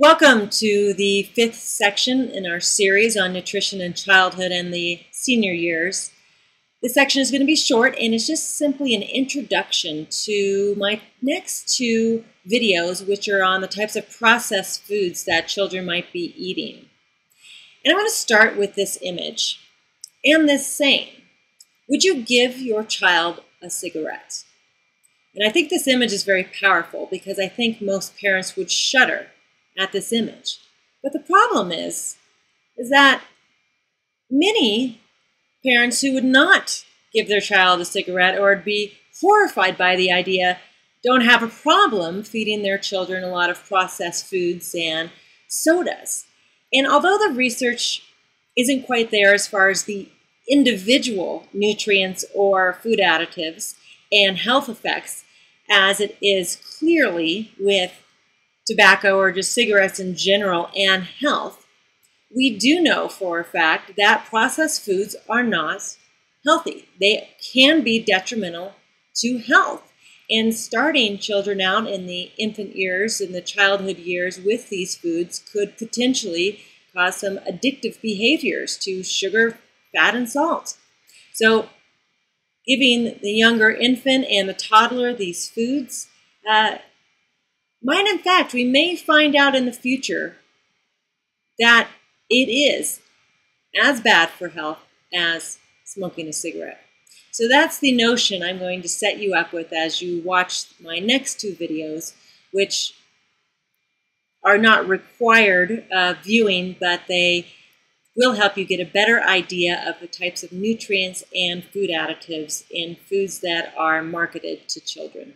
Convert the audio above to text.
Welcome to the fifth section in our series on nutrition and childhood and the senior years. This section is going to be short and it's just simply an introduction to my next two videos, which are on the types of processed foods that children might be eating. And I'm going to start with this image and this saying Would you give your child a cigarette? And I think this image is very powerful because I think most parents would shudder at this image. But the problem is, is that many parents who would not give their child a cigarette or would be horrified by the idea don't have a problem feeding their children a lot of processed foods and sodas. And although the research isn't quite there as far as the individual nutrients or food additives and health effects as it is clearly with tobacco or just cigarettes in general and health, we do know for a fact that processed foods are not healthy. They can be detrimental to health. And starting children out in the infant years, in the childhood years with these foods could potentially cause some addictive behaviors to sugar, fat, and salt. So giving the younger infant and the toddler these foods uh, might, in fact, we may find out in the future that it is as bad for health as smoking a cigarette. So that's the notion I'm going to set you up with as you watch my next two videos, which are not required uh, viewing, but they will help you get a better idea of the types of nutrients and food additives in foods that are marketed to children.